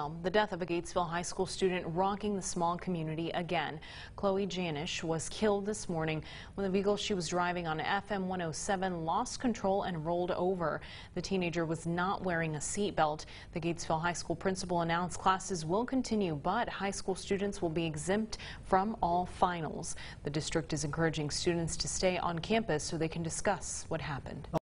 Um, the death of a Gatesville High School student rocking the small community again. Chloe Janish was killed this morning when the vehicle she was driving on FM 107 lost control and rolled over. The teenager was not wearing a seatbelt. The Gatesville High School principal announced classes will continue, but high school students will be exempt from all finals. The district is encouraging students to stay on campus so they can discuss what happened.